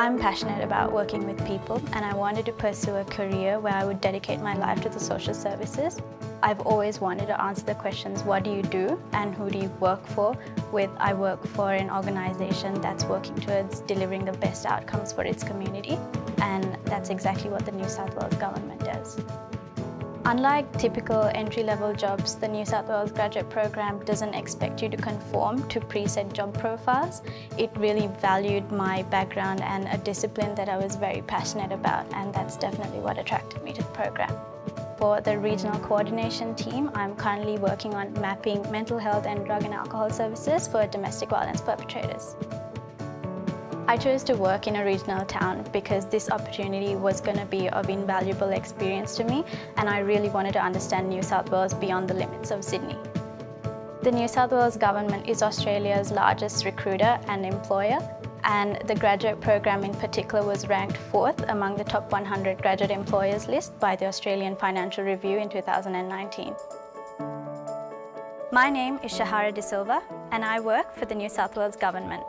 I'm passionate about working with people and I wanted to pursue a career where I would dedicate my life to the social services. I've always wanted to answer the questions, what do you do and who do you work for? With I work for an organisation that's working towards delivering the best outcomes for its community and that's exactly what the New South Wales Government does. Unlike typical entry-level jobs, the New South Wales graduate program doesn't expect you to conform to preset job profiles. It really valued my background and a discipline that I was very passionate about and that's definitely what attracted me to the program. For the regional coordination team, I'm currently working on mapping mental health and drug and alcohol services for domestic violence perpetrators. I chose to work in a regional town because this opportunity was going to be of invaluable experience to me and I really wanted to understand New South Wales beyond the limits of Sydney. The New South Wales Government is Australia's largest recruiter and employer and the graduate program in particular was ranked fourth among the top 100 graduate employers list by the Australian Financial Review in 2019. My name is Shehara De Silva and I work for the New South Wales Government.